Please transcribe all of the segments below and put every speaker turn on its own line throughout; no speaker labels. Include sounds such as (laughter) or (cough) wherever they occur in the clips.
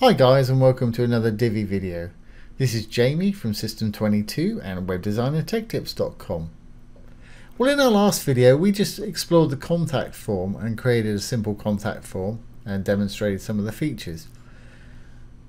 Hi guys and welcome to another Divi video. This is Jamie from System22 and WebDesignerTechTips.com. Well in our last video we just explored the contact form and created a simple contact form and demonstrated some of the features.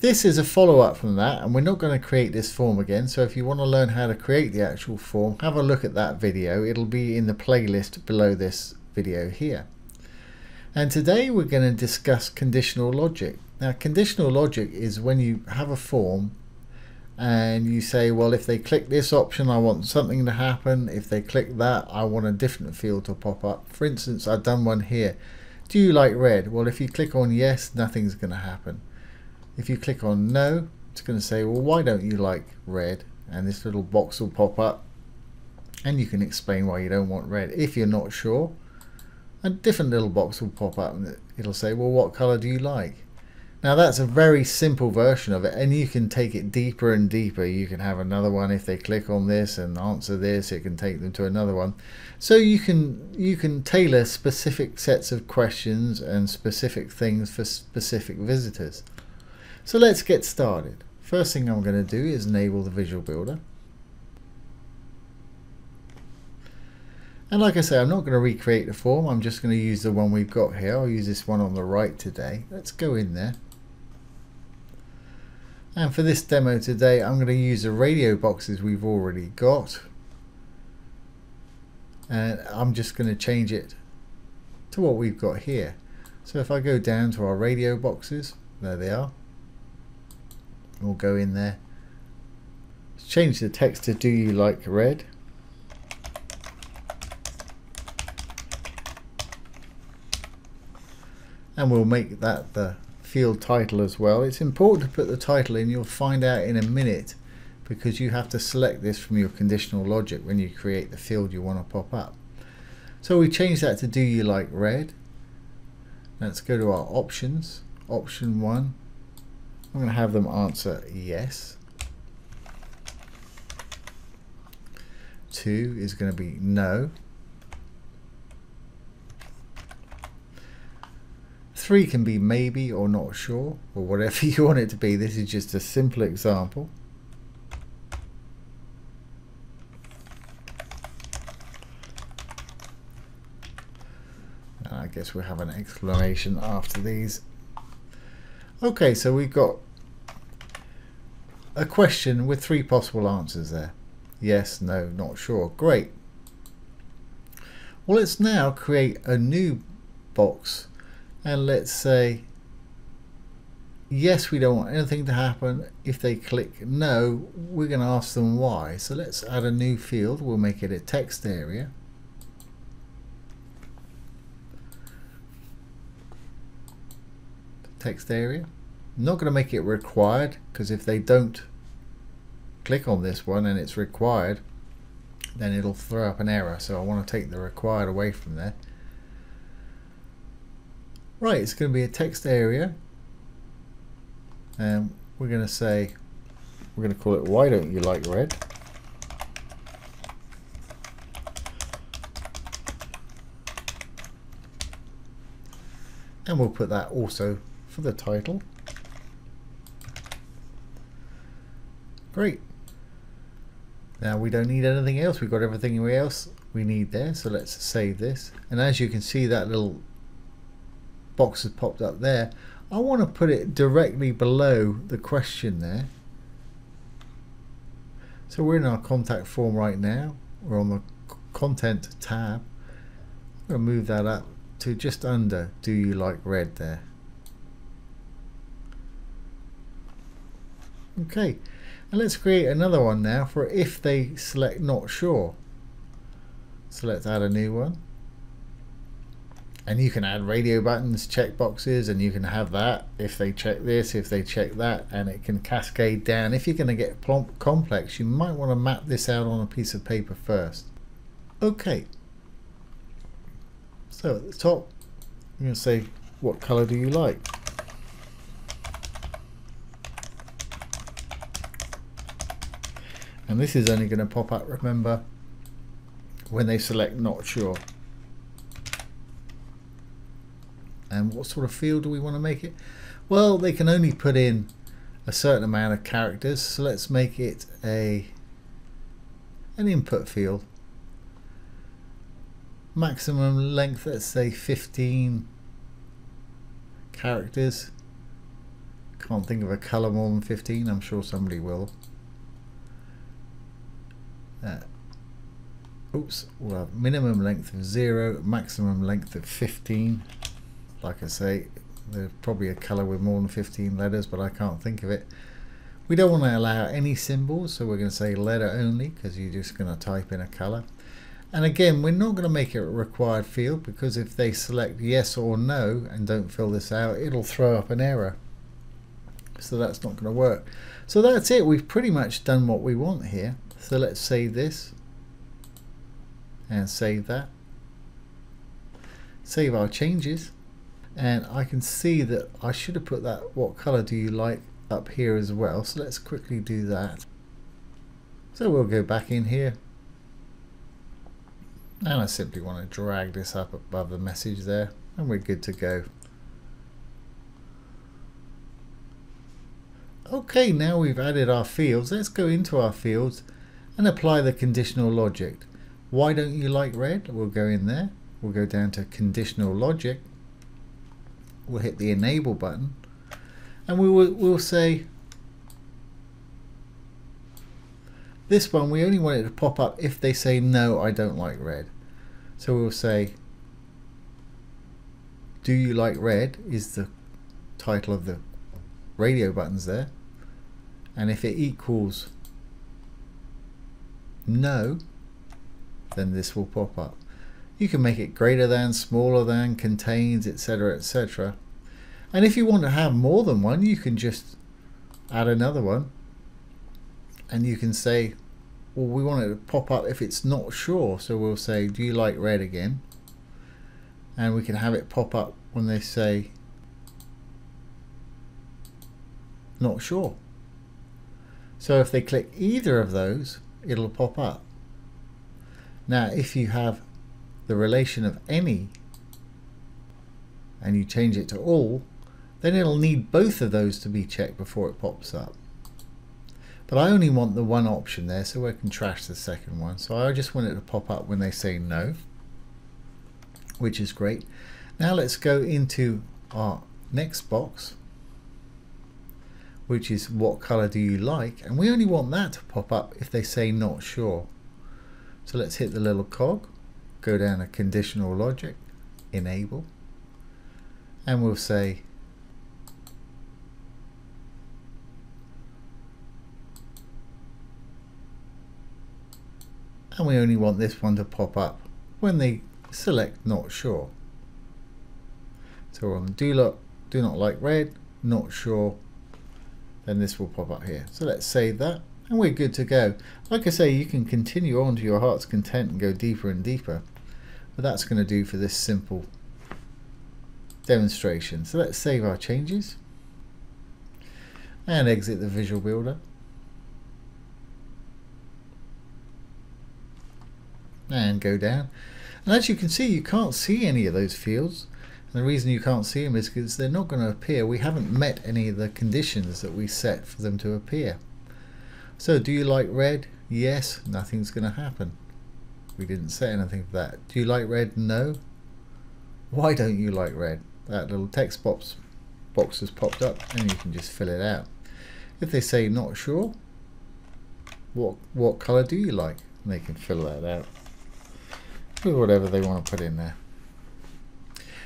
This is a follow-up from that and we're not going to create this form again so if you want to learn how to create the actual form have a look at that video. It'll be in the playlist below this video here. And today we're going to discuss conditional logic. Now conditional logic is when you have a form and you say well if they click this option I want something to happen. If they click that I want a different field to pop up. For instance I've done one here. Do you like red? Well if you click on yes nothing's going to happen. If you click on no it's going to say well why don't you like red? And this little box will pop up and you can explain why you don't want red. If you're not sure a different little box will pop up and it'll say well what color do you like now that's a very simple version of it and you can take it deeper and deeper. You can have another one if they click on this and answer this, it can take them to another one. So you can you can tailor specific sets of questions and specific things for specific visitors. So let's get started. First thing I'm going to do is enable the Visual Builder. And like I say, I'm not going to recreate the form. I'm just going to use the one we've got here. I'll use this one on the right today. Let's go in there. And for this demo today, I'm going to use the radio boxes we've already got. And I'm just going to change it to what we've got here. So if I go down to our radio boxes, there they are. We'll go in there. change the text to do you like red. And we'll make that the field title as well. It's important to put the title in. You'll find out in a minute because you have to select this from your conditional logic when you create the field you want to pop up. So we change that to do you like red. Let's go to our options. Option 1. I'm going to have them answer yes. 2 is going to be no. Three can be maybe or not sure or whatever (laughs) you want it to be. This is just a simple example. I guess we'll have an exclamation after these. Okay, so we've got a question with three possible answers there. Yes, no, not sure. Great. Well, let's now create a new box and let's say yes we don't want anything to happen. If they click no we're going to ask them why. So let's add a new field. We'll make it a text area. Text area. Not going to make it required because if they don't click on this one and it's required then it'll throw up an error. So I want to take the required away from there Right, it's going to be a text area. And we're going to say, we're going to call it why don't you like red? And we'll put that also for the title. Great. Now we don't need anything else. We've got everything else we need there. So let's save this. And as you can see that little box has popped up there. I want to put it directly below the question there. So we're in our contact form right now. We're on the content tab. I'm going to move that up to just under do you like red there. Okay, and let's create another one now for if they select not sure. So let's add a new one and you can add radio buttons checkboxes and you can have that if they check this if they check that and it can cascade down. If you're going to get complex you might want to map this out on a piece of paper first. Okay. So at the top I'm going to say what color do you like? And this is only going to pop up remember when they select not sure and what sort of field do we want to make it Well, they can only put in a certain amount of characters, so let's make it a an input field. Maximum length, let's say 15 characters. Can't think of a colour more than 15, I'm sure somebody will. Uh, oops, well, minimum length of 0, maximum length of 15. Like I say, there's probably a colour with more than 15 letters, but I can't think of it. We don't want to allow any symbols, so we're going to say letter only, because you're just going to type in a colour. And again, we're not going to make it a required field, because if they select yes or no and don't fill this out, it'll throw up an error. So that's not going to work. So that's it. We've pretty much done what we want here. So let's save this and save that. Save our changes and I can see that I should have put that what color do you like up here as well? So let's quickly do that. So we'll go back in here. And I simply want to drag this up above the message there and we're good to go. Okay now we've added our fields let's go into our fields and apply the conditional logic. Why don't you like red? We'll go in there. We'll go down to conditional logic we'll hit the enable button and we will we'll say this one we only want it to pop up if they say no I don't like red. So we'll say do you like red is the title of the radio buttons there. And if it equals no then this will pop up you can make it greater than, smaller than, contains, etc, etc. And if you want to have more than one, you can just add another one. And you can say, well, we want it to pop up if it's not sure. So we'll say, do you like red again? And we can have it pop up when they say, not sure. So if they click either of those, it'll pop up. Now, if you have the relation of any and you change it to all, then it'll need both of those to be checked before it pops up. But I only want the one option there, so I can trash the second one. So I just want it to pop up when they say no, which is great. Now let's go into our next box, which is what color do you like? And we only want that to pop up if they say not sure. So let's hit the little cog go down a conditional logic, enable, and we'll say and we only want this one to pop up when they select not sure. So we're on do not, do not like red, not sure, then this will pop up here. So let's save that and we're good to go. Like I say, you can continue on to your heart's content and go deeper and deeper. But that's going to do for this simple demonstration. So let's save our changes and exit the Visual Builder. And go down. And as you can see, you can't see any of those fields. And the reason you can't see them is because they're not going to appear. We haven't met any of the conditions that we set for them to appear. So do you like red? Yes, nothing's going to happen. We didn't say anything for that. Do you like red? No. Why don't you like red? That little text box box has popped up and you can just fill it out. If they say not sure, what what color do you like? And they can fill that out with whatever they want to put in there.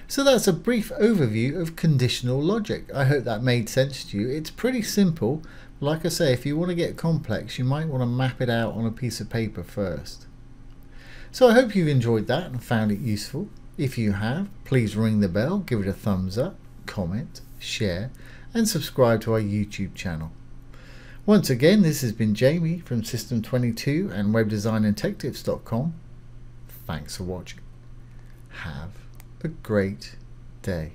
So that's a brief overview of conditional logic. I hope that made sense to you. It's pretty simple. Like I say, if you want to get complex, you might want to map it out on a piece of paper first. So I hope you've enjoyed that and found it useful. If you have, please ring the bell, give it a thumbs up, comment, share, and subscribe to our YouTube channel. Once again, this has been Jamie from System22 and WebDesignAndTechTips.com. Thanks for watching. Have a great day.